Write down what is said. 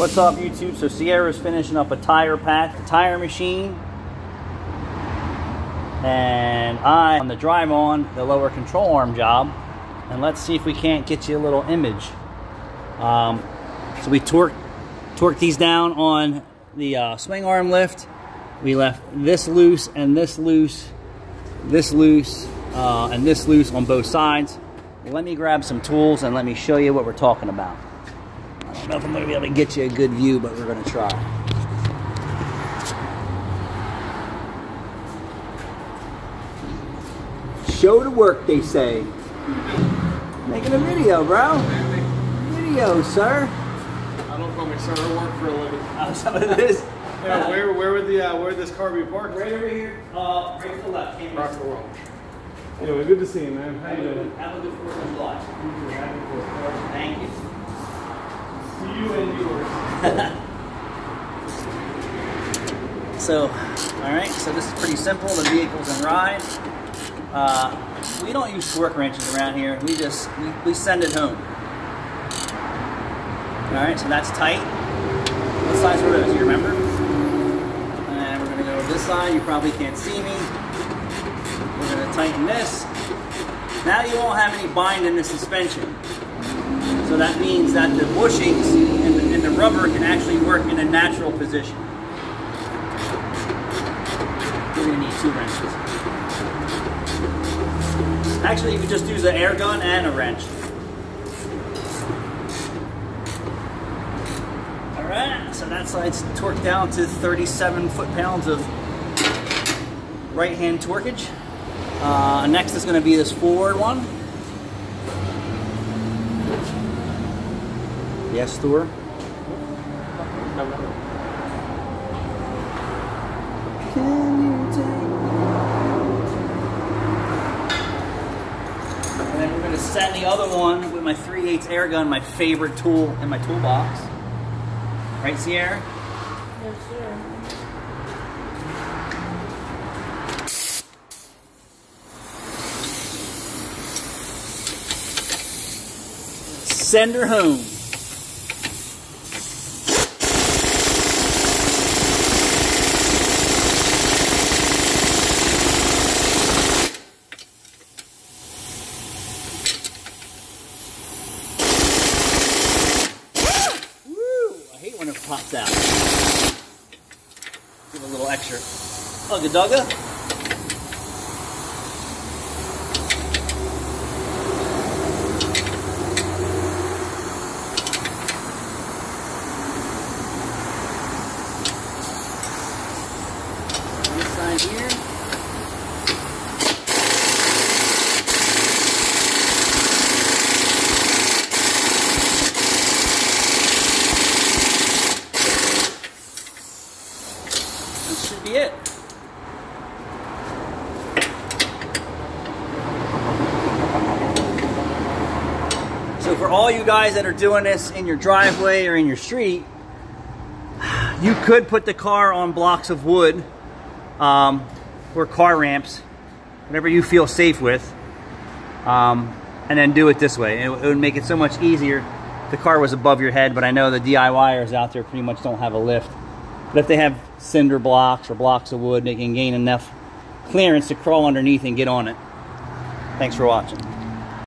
What's up YouTube? So Sierra's finishing up a tire patch, the tire machine. And I on the drive on the lower control arm job. And let's see if we can't get you a little image. Um, so we torque, torque these down on the uh, swing arm lift. We left this loose and this loose, this loose, uh, and this loose on both sides. Let me grab some tools and let me show you what we're talking about. I don't know if I'm going to be able to get you a good view, but we're going to try. Show to work, they say. Making a video, bro. Video, sir. I don't call me sir. I work for a living. Oh, so it is. Yeah, where where would the uh, where would this car be parked? Right over here. Uh, right to the left. Came Across the world. Anyway, good to see you, man. How you doing? Have a good Fourth of July. Thank you. You and yours. So, all right. So this is pretty simple. The vehicle's in ride. Uh, we don't use torque wrenches around here. We just we, we send it home. All right. So that's tight. What size were those? You remember? And we're gonna go this side. You probably can't see me. We're gonna tighten this. Now you won't have any bind in the suspension. So that means that the bushings and the, and the rubber can actually work in a natural position. You're gonna need two wrenches. Actually, you could just use an air gun and a wrench. All right, so that side's torqued down to 37 foot-pounds of right-hand torquage. Uh, next is going to be this forward one. Yes, Thor. And then we're going to set the other one with my 3 8 air gun, my favorite tool in my toolbox. Right, Sierra? Yes, sir. Send her home. Woo! I hate when it pops out. Give a little extra ugga dugga. Here. Should be it. So for all you guys that are doing this in your driveway or in your street, you could put the car on blocks of wood um, or car ramps, whatever you feel safe with, um, and then do it this way. It, it would make it so much easier. The car was above your head, but I know the DIYers out there pretty much don't have a lift. But if they have cinder blocks or blocks of wood, they can gain enough clearance to crawl underneath and get on it. Thanks for watching.